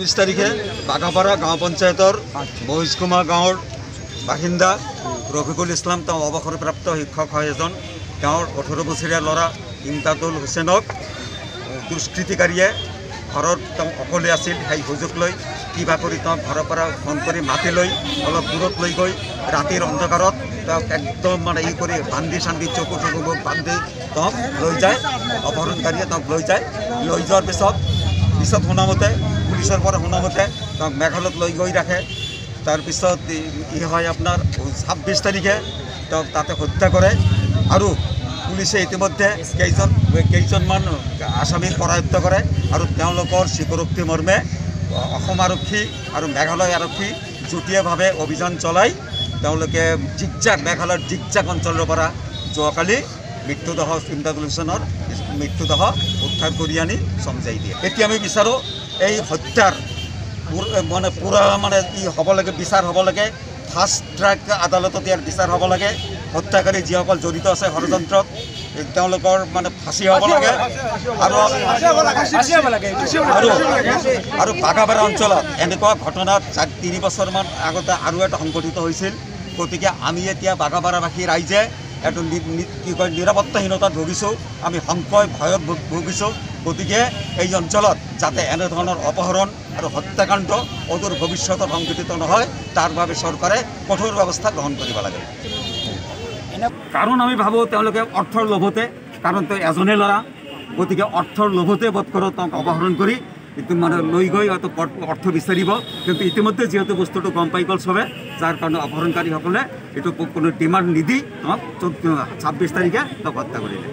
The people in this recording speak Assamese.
ঊনৈছ তাৰিখে বাঘাপাৰা গাঁও পঞ্চায়তৰ মহিষকুমা গাঁৱৰ বাসিন্দা ৰফিকুল ইছলাম তেওঁ অৱসৰপ্ৰাপ্ত শিক্ষক হয় এজন তেওঁৰ ওঠৰ বছৰীয়া ল'ৰা ইমতাদুল হুছেইনক দুষ্কৃতিকাৰীয়ে ঘৰত তেওঁ অকলে আছিল। সেই সুযোগ লৈ কিবা কৰি তেওঁক ঘৰৰ পৰা ফোন কৰি মাতি লৈ অলপ দূৰত লৈ গৈ ৰাতিৰ অন্ধকাৰত তেওঁক একদম মানে ই কৰি বান্ধি চান্ধি চকু চকু বান্ধি তেওঁক লৈ যায়। অপহৰণকাৰীয়ে তেওঁক লৈ যায়। লৈ যোৱাৰ পিছত পিছত শুনামতে পুলিচৰ পৰা শুনামতে তেওঁক মেঘালয়ত লৈ গৈ ৰাখে। তাৰপিছত ই- হয় আপোনাৰ ছাব্বিছ তাৰিখে তেওঁক তাতে হত্যা কৰে আৰু পুলিচে ইতিমধ্যে কেইজন কেইজনমান আসামীক কৰায়ত্ব কৰে আৰু তেওঁলোকৰ স্বীকাৰোক্তি মৰ্মে অসম আৰক্ষী আৰু মেঘালয় আৰক্ষী যুটীয়াভাৱে অভিযান চলাই তেওঁলোকে জিকজাক মেঘালয়ৰ জিকজাক অঞ্চলৰ পৰা যোৱাকালি মৃত্যুদেহ হুছেইনৰ মৃত্যুদেহ উদ্ধাৰ কৰি আনি চমজাই দিয়ে। এতিয়া আমি বিচাৰোঁ এই হত্যাৰ মানে পূৰা মানে ই হ'ব লাগে বিচাৰ হ'ব লাগে। ফাষ্ট ট্ৰেক আদালতত ইয়াৰ বিচাৰ হ'ব লাগে। হত্যাকাৰী যিসকল জড়িত আছে ষড়যন্ত্ৰত তেওঁলোকৰ মানে ফাঁচি হ'ব লাগে। আৰু আৰু আৰু বাঘাপাৰা অঞ্চলত এনেকুৱা ঘটনাত তিনি বছৰমান আগতে আৰু এটা সংঘটিত হৈছিল। গতিকে আমি এতিয়া বাঘাপাৰাবাসী ৰাইজে এইটো কি কয় নিৰাপত্তাহীনতাত ভুগিছোঁ, আমি সংশয়, ভয়ত ভুগিছোঁ। গতিকে এই অঞ্চলত যাতে এনেধৰণৰ অপহৰণ আৰু হত্যাকাণ্ড অদূৰ ভৱিষ্যতত সংঘটিত নহয়, তাৰ বাবে চৰকাৰে কঠোৰ ব্যৱস্থা গ্ৰহণ কৰিব লাগে। কাৰণ আমি ভাবোঁ তেওঁলোকে অৰ্থৰ লোভতে, কাৰণ তেওঁ এজনে ল'ৰা, গতিকে অৰ্থৰ লোভতে বোধ কৰোঁ তেওঁক অপহৰণ কৰি এইটো মানে লৈ গৈ হয়তো অৰ্থ বিচাৰিব। কিন্তু ইতিমধ্যে যিহেতু বস্তুটো গম পাই গ'ল চবে, যাৰ কাৰণে অপহৰণকাৰীসকলে এইটো কো- কোনো ডিমাণ্ড নিদি তেওঁক চৌধ ছাব্বিছ তাৰিখে তেওঁক হত্যা কৰিলে